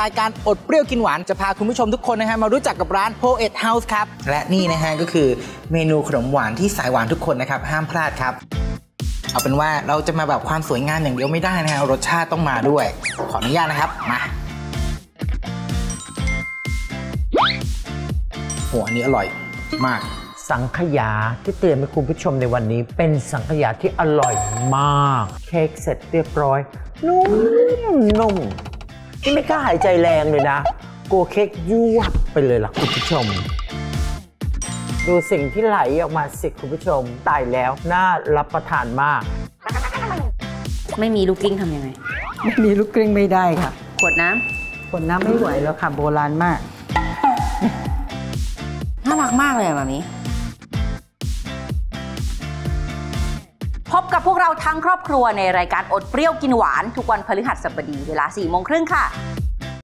รายการอดเปรี้ยวกินหวาน จะพาคุณผู้ชมทุกคนนะฮะมารู้จักกับร้าน Poet House ครับ และนี่นะฮะก็คือเมนูขนมหวานที่สายหวานทุกคนนะครับ ห้ามพลาดครับ เอาเป็นว่าเราจะมาแบบความสวยงามอย่างเดียวไม่ได้นะฮะรสชาติต้องมาด้วย ขออนุญาตนะครับมาโหอันนี้อร่อยมากสังขยาที่เตรียมให้คุณผู้ชมในวันนี้ เป็นสังขยาที่อร่อยมาก เค้กเสร็จเรียบร้อยนุ่ม นุ่มนี่ไม่กล้าหายใจแรงเลยนะกลัวเค้กยวบไปเลยล่ะคุณผู้ชม ดูสิ่งที่ไหลออกมาสิคุณผู้ชมตายแล้วน่ารับประทานมาก ไม่มีลูกกิ้งทำยังไง ไม่มีลูกกลิ้งไม่ได้ค่ะขวดน้คนน้ำไม่ไหวแล้วค่ะ โบราณมากำน่ารักมากเลยอะมามิ พบกับพวกเราทั้งครอบครัวในรายการอดเปรี้ยวกินหวาน ทุกวันพฤหัสบดีเวลา4โมงครึ่งค่ะ